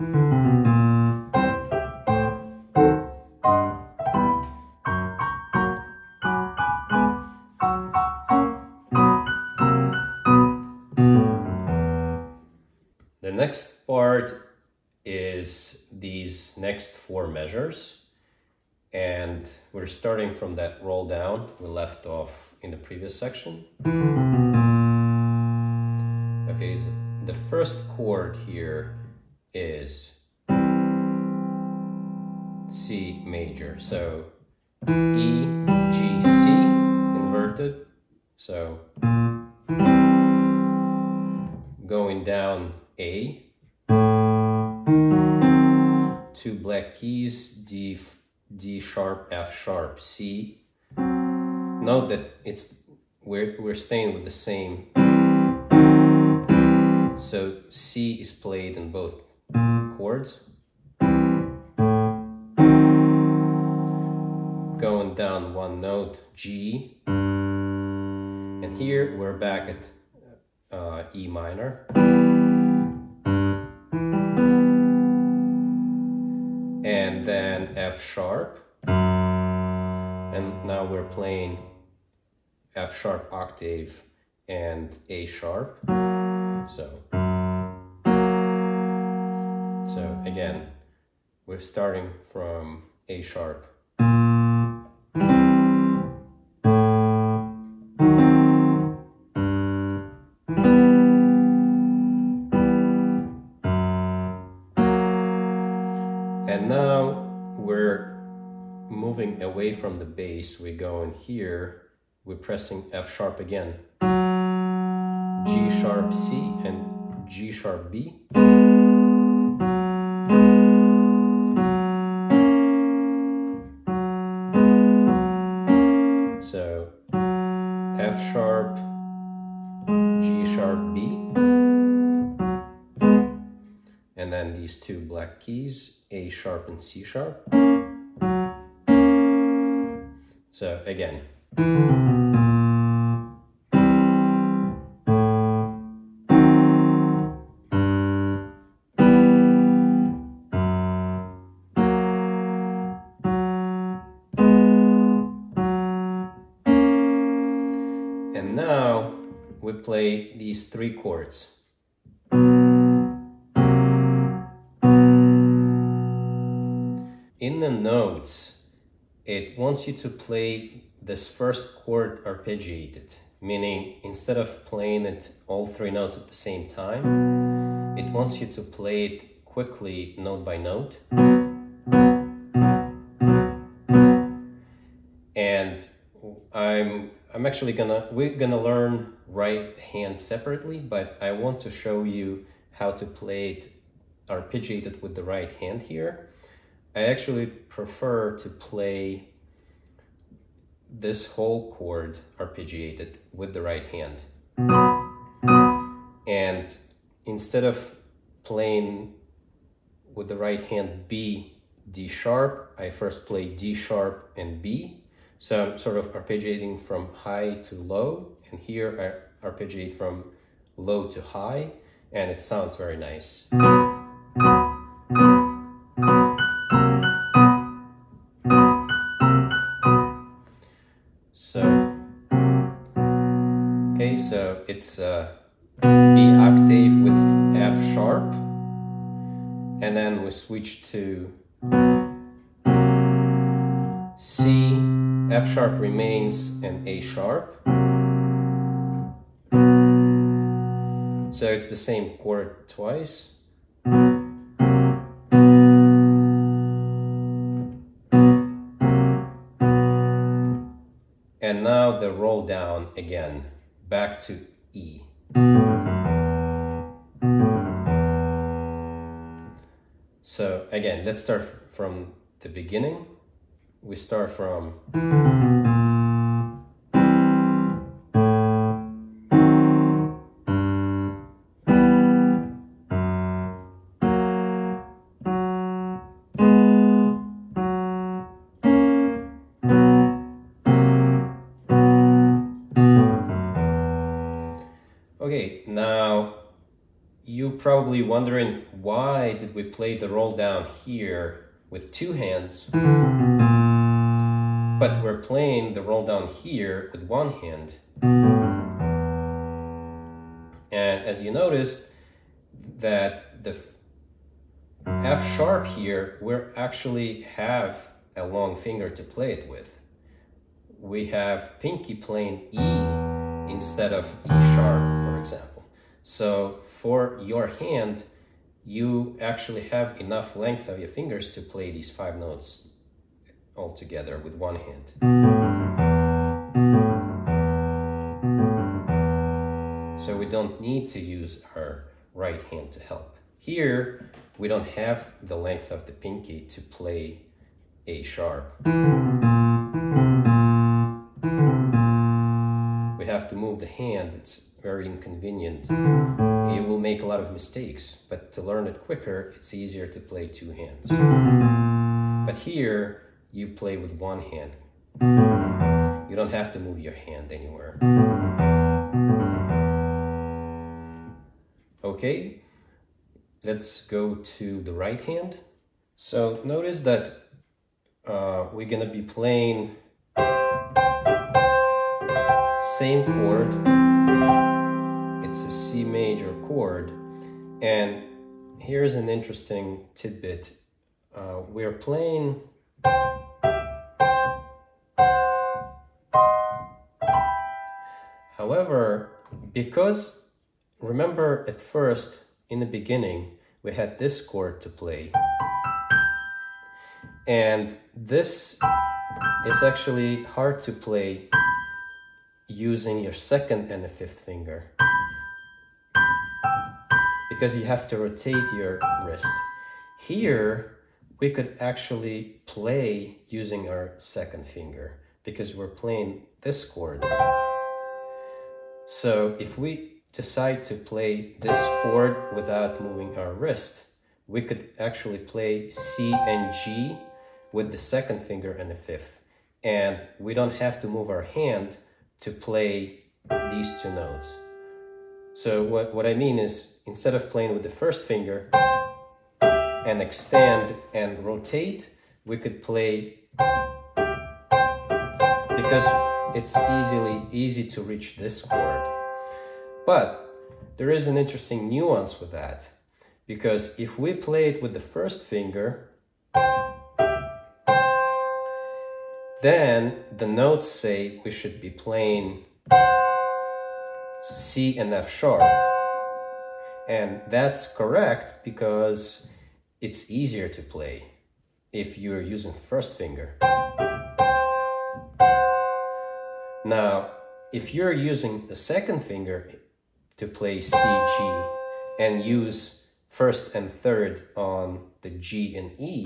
The next part is these next four measures. And we're starting from that roll down we left off in the previous section. Okay, so the first chord here is C major. So E, G, C inverted. So going down A, two black keys, D, D sharp, F sharp, C. Note that it's we're, we're staying with the same. So C is played in both chords. Going down one note, G. And here we're back at uh, E minor. And then F sharp. And now we're playing F sharp octave and A sharp. So, so again, we're starting from A sharp. And now we're moving away from the bass. We go in here, we're pressing F sharp again. G sharp C and G sharp B. sharp, G sharp B. And then these two black keys, A sharp and C sharp. So again. These three chords. In the notes, it wants you to play this first chord arpeggiated, meaning instead of playing it all three notes at the same time, it wants you to play it quickly note by note. I'm actually gonna we're gonna learn right hand separately, but I want to show you how to play it arpeggiated with the right hand here. I actually prefer to play this whole chord arpeggiated with the right hand. And instead of playing with the right hand B, D sharp, I first play D sharp and B. So I'm sort of arpeggiating from high to low, and here I arpeggiate from low to high, and it sounds very nice. So, okay, so it's uh, B octave with F sharp, and then we switch to F sharp remains, and A sharp. So it's the same chord twice. And now the roll down again, back to E. So again, let's start from the beginning. We start from Okay, now you're probably wondering why did we play the roll down here with two hands, playing the roll down here with one hand. And as you notice that the F sharp here, we actually have a long finger to play it with. We have pinky playing E instead of E sharp, for example. So for your hand, you actually have enough length of your fingers to play these five notes all together with one hand. So we don't need to use our right hand to help. Here, we don't have the length of the pinky to play A sharp. We have to move the hand, it's very inconvenient. You will make a lot of mistakes, but to learn it quicker, it's easier to play two hands. But here, you play with one hand. You don't have to move your hand anywhere. Okay, let's go to the right hand. So notice that uh, we're gonna be playing same chord. It's a C major chord. And here's an interesting tidbit. Uh, we're playing because remember at first in the beginning, we had this chord to play. And this is actually hard to play using your second and the fifth finger because you have to rotate your wrist. Here, we could actually play using our second finger because we're playing this chord. So if we decide to play this chord without moving our wrist, we could actually play C and G with the second finger and the fifth. And we don't have to move our hand to play these two notes. So what, what I mean is, instead of playing with the first finger and extend and rotate, we could play because it's easily easy to reach this chord. But there is an interesting nuance with that because if we play it with the first finger, then the notes say we should be playing C and F sharp. And that's correct because it's easier to play if you're using first finger. Now, if you're using the second finger, to play C, G, and use first and third on the G and E,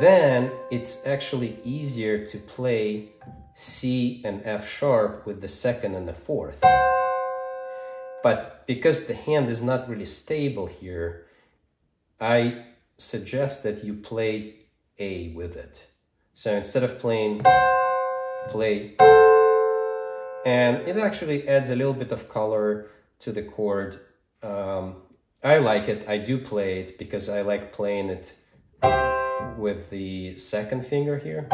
then it's actually easier to play C and F sharp with the second and the fourth. But because the hand is not really stable here, I suggest that you play A with it. So instead of playing, play and it actually adds a little bit of color to the chord. Um, I like it. I do play it because I like playing it with the second finger here.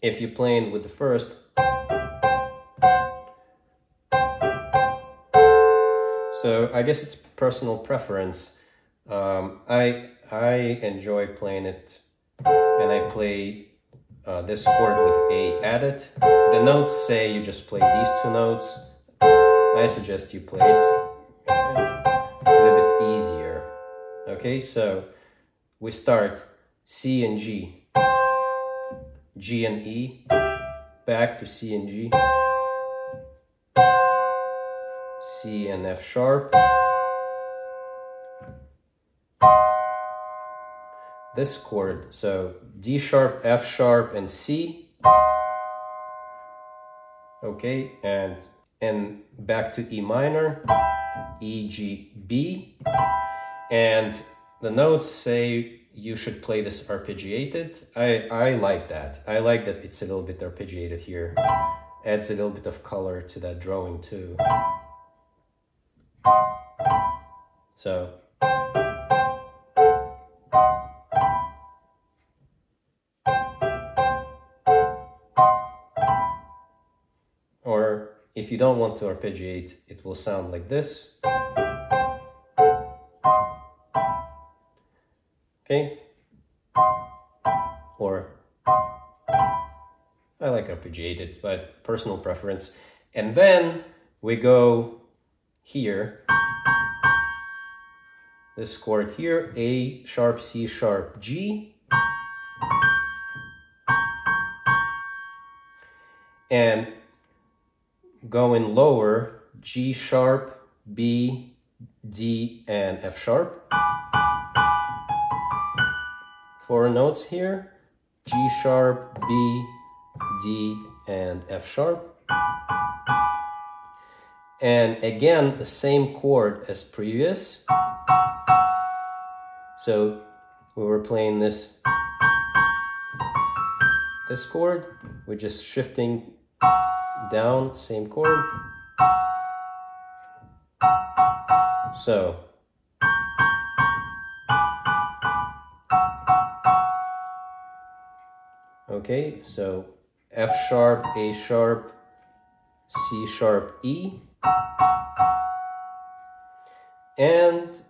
If you're playing with the first, so I guess it's personal preference. Um, I I enjoy playing it, and I play uh, this chord with A added. The notes say you just play these two notes. I suggest you play it a little bit easier. Okay, so we start C and G, G and E, back to C and G, C and F sharp, this chord. So D sharp, F sharp, and C. Okay, and and back to E minor, E, G, B. And the notes say you should play this arpeggiated. I, I like that. I like that it's a little bit arpeggiated here. Adds a little bit of color to that drawing too. So if you don't want to arpeggiate, it will sound like this. Okay? Or I like arpeggiated, but personal preference. And then we go here, this chord here, A sharp, C sharp, G. And going lower, G sharp, B, D, and F sharp. Four notes here, G sharp, B, D, and F sharp. And again, the same chord as previous. So we were playing this, this chord, we're just shifting down, same chord. So Okay, so F sharp, A sharp, C sharp, E. And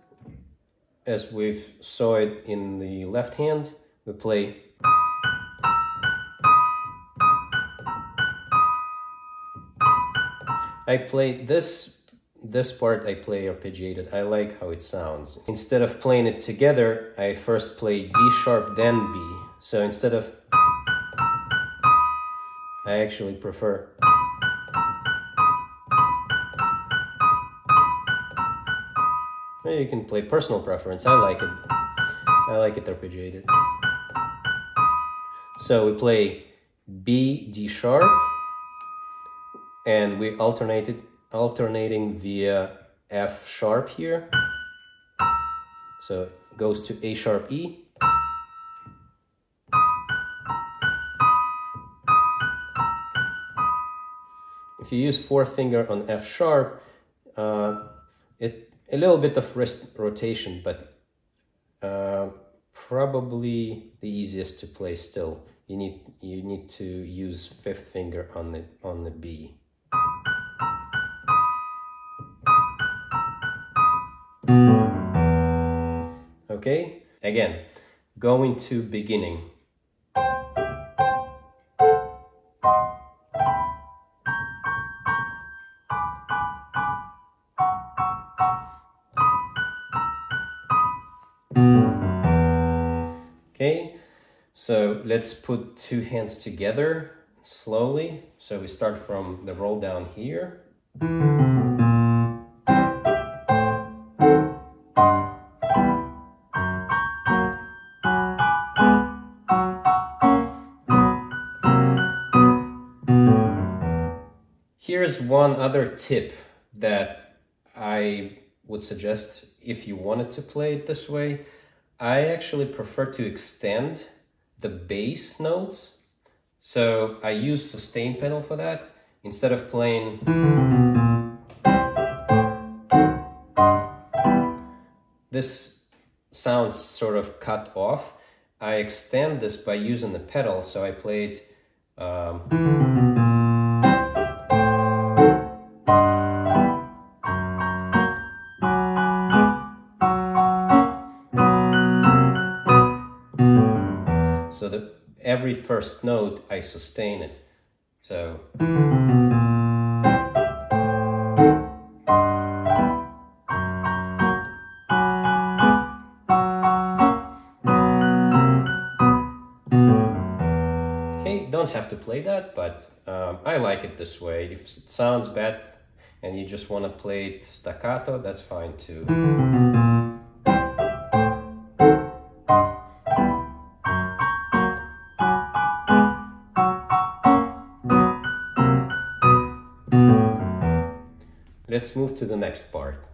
as we've saw it in the left hand, we play I play this this part I play arpeggiated. I like how it sounds. Instead of playing it together, I first play D sharp then B. So instead of I actually prefer you can play personal preference. I like it. I like it arpeggiated. So we play B, D sharp, and we alternated alternating via F sharp here. So it goes to A sharp E. If you use fourth finger on F sharp, uh, it a little bit of wrist rotation, but uh, probably the easiest to play still. You need you need to use fifth finger on the on the B. again, going to beginning. Okay, so let's put two hands together slowly. So we start from the roll down here. Here's one other tip that I would suggest if you wanted to play it this way. I actually prefer to extend the bass notes. So I use sustain pedal for that. Instead of playing this sounds sort of cut off. I extend this by using the pedal. So I played um, first note I sustain it. So. Okay, don't have to play that, but um, I like it this way. If it sounds bad and you just want to play it staccato, that's fine too. Let's move to the next part.